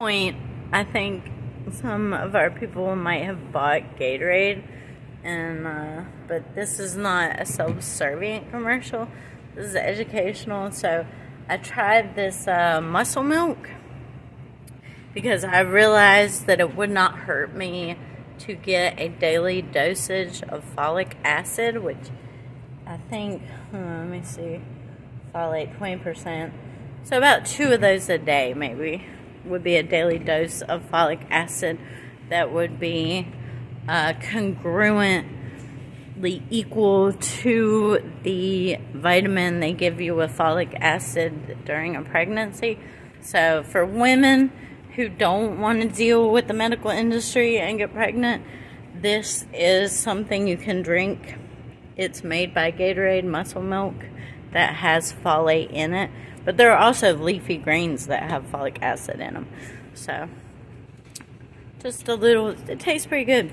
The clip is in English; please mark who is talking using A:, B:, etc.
A: point, I think some of our people might have bought Gatorade, and uh, but this is not a self-serving commercial. This is educational. So I tried this uh, muscle milk because I realized that it would not hurt me to get a daily dosage of folic acid, which I think. let me see, folate twenty percent. So about two of those a day, maybe would be a daily dose of folic acid that would be uh, congruently equal to the vitamin they give you with folic acid during a pregnancy. So, for women who don't want to deal with the medical industry and get pregnant, this is something you can drink. It's made by Gatorade Muscle Milk that has folate in it. But there are also leafy greens that have folic acid in them. So, just a little, it tastes pretty good.